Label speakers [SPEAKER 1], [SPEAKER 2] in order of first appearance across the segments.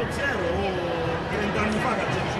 [SPEAKER 1] 4-0 o 30 anni fa calcio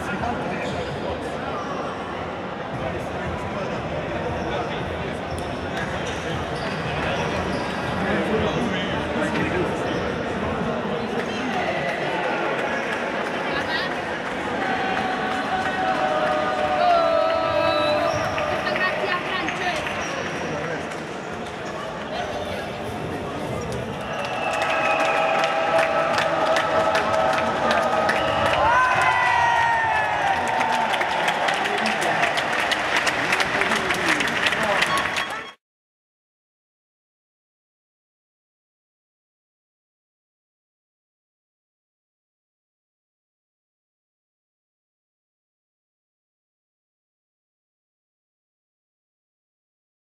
[SPEAKER 1] 5. Però Grazie.